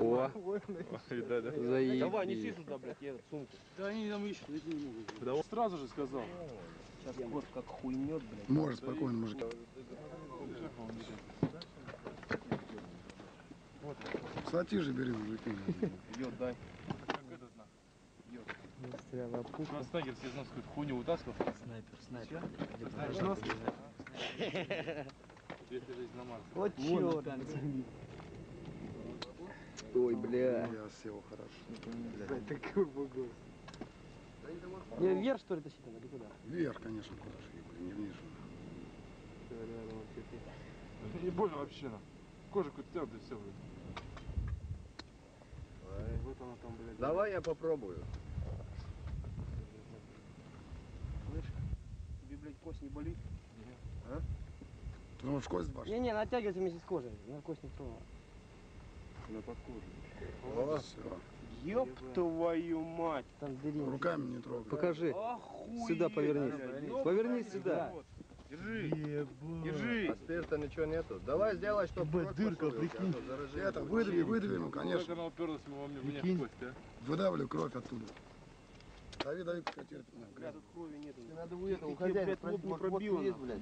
О, Да, да. заебись. Давай, неси сюда, блядь, я сумку. Да они там ищут, найти не могут. Да он сразу же сказал. Сейчас кот как хуйнет, блядь. Может, спокойно, мужик. Сати же бери, мужики. Йод, дай. Как этот. Застряла. У нас снайпер все из нас какую-то хуйню вытаскивал. Снайпер, снайпер. На Марсе. Вот черт. Ой, бля. Я сел хорошо. Не, вверх что ли тащить надо, или куда? Вверх, конечно, куда же, блин, не вниз. Это не больно вообще на. Кожа какую-то тянут и все, блин. Вот она там, блядь. Давай я попробую. Слышь, тебе, блядь, кость не болит? Ты можешь кость башню? Не-не, натягивается вместе с кожей. На кость не трогай. О, Все. Ёб твою мать. Там дыри. Руками не трогай. Покажи. Сюда повернись. Повернись сюда. Держи. Держи. А спирта ничего нету. Давай сделай, чтобы кровь дырка, прикинь. Это, выдави, выдави, ну, Как конечно. она уперлась во мне, мне в кость, а? Выдавлю кровь оттуда. Дави, дави, катер. Бля, тут крови нету. Надо у этого Ты, блядь, лоб не нахуй. блядь.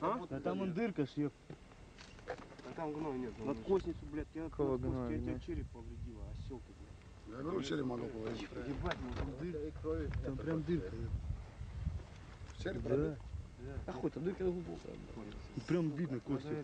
А? А там он дырка шьет. А там гной нет. Надкосницу, блядь, тебя, Какого гноя, тебя, тебя да? череп повредила, осел ты, блядь. Я говорю, череп могу положить. Ебать, ну там дырка. Там прям дырка. Череп Да. пробит. Охуй, там дырка глубокая. Прям видно кости.